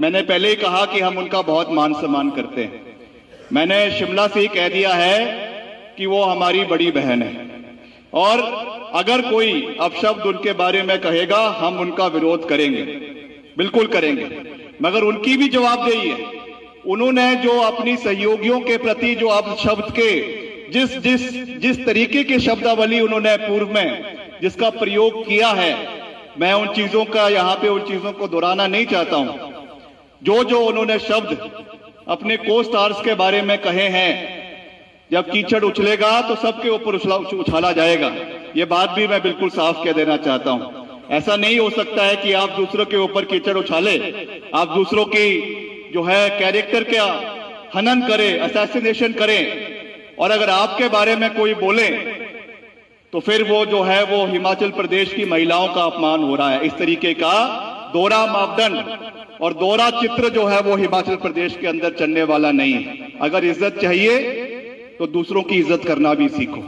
मैंने पहले ही कहा कि हम उनका बहुत मान सम्मान करते हैं। मैंने शिमला से ही कह दिया है कि वो हमारी बड़ी बहन है। और अगर कोई अपशब्द उनके बारे में कहेगा, हम उनका विरोध करेंगे। बिल्कुल करेंगे। मगर उनकी भी जवाबदेही है। उन्होंने जो अपनी सहयोगियों के प्रति जो अब शब्द के, जिस जिस जिस तरीके की शब्दावली उन्होंने पूर्व में, जिसका प्रयोग किया है, मैं उन चीज़ों का, यहाँ पे उन चीज़ों को दोहराना नहीं चाहता हूँ। जो जो उन्होंने शब्द अपने को स्टार्स के बारे में कहे हैं, जब कीचड़ उछलेगा तो सबके ऊपर उछाला जाएगा। ये बात भी मैं बिल्कुल साफ़ कह देना चाहता हूँ। ऐसा नहीं हो सकता है कि आप दूसरों के ऊपर कीचड़ उछाले। आप दूसरों की जो है कैरेक्टर का हनन करें असैसिनेशन करें। और अगर आपके बारे में कोई बोले तो फिर वो जो है वो हिमाचल प्रदेश की महिलाओं का अपमान हो रहा है। इस तरीके का दोहरा मापदंड और दोरा चित्र जो है वो हिमाचल प्रदेश के अंदर चलने वाला नहीं है। अगर इज़्ज़त चाहिए तो दूसरों की इज़्ज़त करना भी सीखो।